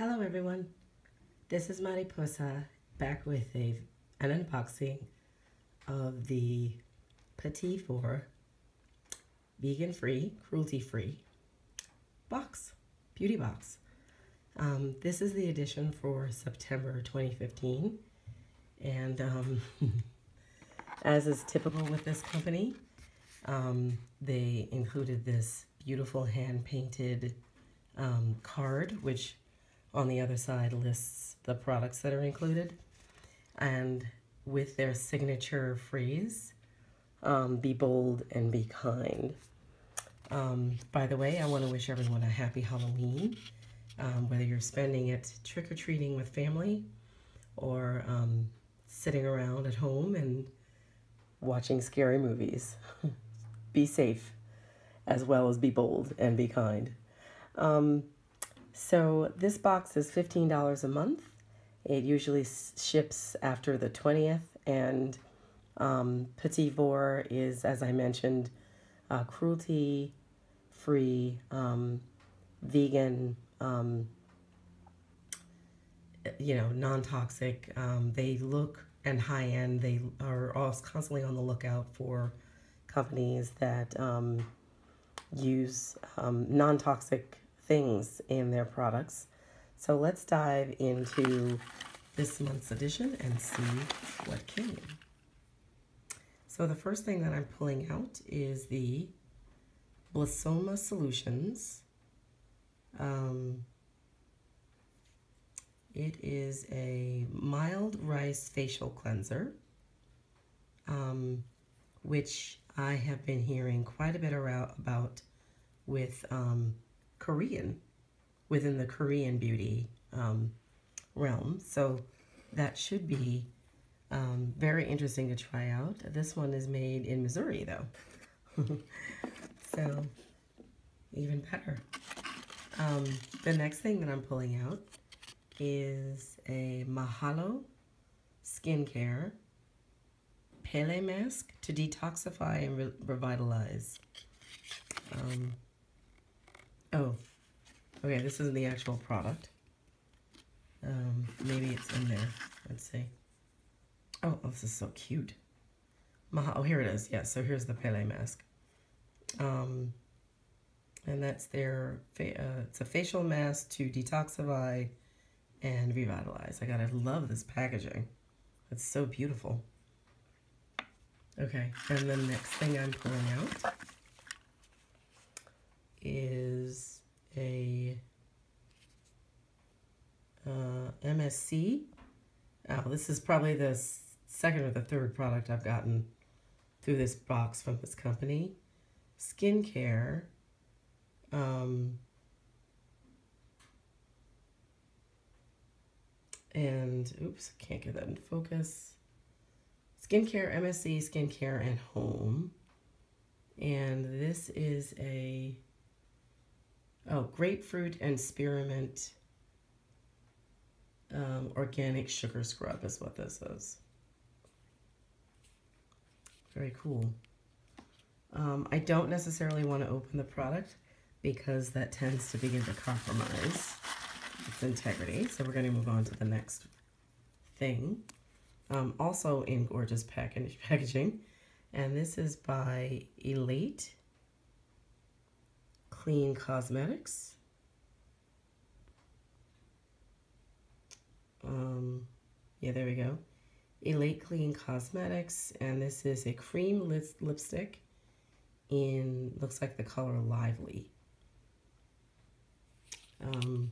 Hello everyone, this is Mariposa back with a, an unboxing of the Petit Vour vegan free, cruelty free box, beauty box. Um, this is the edition for September 2015 and um, as is typical with this company, um, they included this beautiful hand painted um, card which on the other side lists the products that are included. And with their signature phrase, um, be bold and be kind. Um, by the way, I want to wish everyone a happy Halloween. Um, whether you're spending it trick-or-treating with family or um, sitting around at home and watching scary movies. be safe as well as be bold and be kind. So this box is $15 a month. It usually ships after the 20th, and um, Petit Vour is, as I mentioned, uh, cruelty-free, um, vegan, um, you know, non-toxic. Um, they look and high-end. They are also constantly on the lookout for companies that um, use um, non-toxic things in their products. So let's dive into this month's edition and see what came. So the first thing that I'm pulling out is the Blissoma Solutions. Um, it is a mild rice facial cleanser, um, which I have been hearing quite a bit about with um, Korean, within the Korean beauty um, realm. So that should be um, very interesting to try out. This one is made in Missouri though. so even better. Um, the next thing that I'm pulling out is a Mahalo Skincare Pele Mask to detoxify and re revitalize. Um, Oh, okay, this isn't the actual product. Um, maybe it's in there. Let's see. Oh, oh this is so cute. Oh, here it is. Yeah, so here's the Pele mask. Um, and that's their, uh, it's a facial mask to detoxify and revitalize. I gotta love this packaging. It's so beautiful. Okay, and the next thing I'm pulling out is a uh, MSC. Oh, this is probably the second or the third product I've gotten through this box from this company. Skincare. Um, and, oops, I can't get that in focus. Skincare, MSC, Skincare, and Home. And this is a Oh, grapefruit and spearmint um, organic sugar scrub is what this is. Very cool. Um, I don't necessarily want to open the product because that tends to begin to compromise its integrity. So we're going to move on to the next thing. Um, also in gorgeous package packaging. And this is by Elate Clean Cosmetics. Um, yeah, there we go. Elate Clean Cosmetics, and this is a cream lip lipstick in, looks like the color Lively. Um,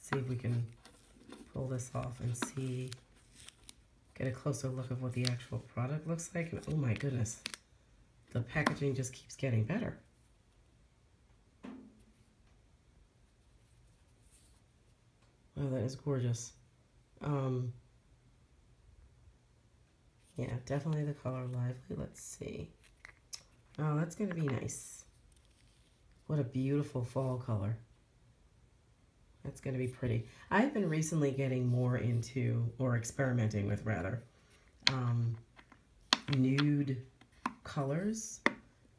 see if we can pull this off and see, get a closer look of what the actual product looks like. And oh my goodness, the packaging just keeps getting better. Oh, that is gorgeous. Um, yeah, definitely the color lively. Let's see. Oh, that's going to be nice. What a beautiful fall color. That's going to be pretty. I've been recently getting more into, or experimenting with rather, um, nude colors.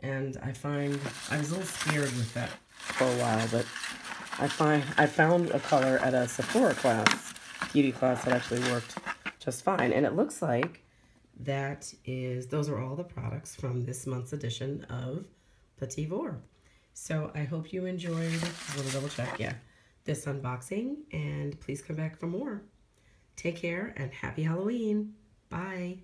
And I find, I was a little scared with that for a while, but I find I found a color at a Sephora class, beauty class that actually worked just fine. And it looks like that is, those are all the products from this month's edition of Petit Vour. So I hope you enjoyed, I'm gonna double check, yeah, this unboxing and please come back for more. Take care and happy Halloween. Bye.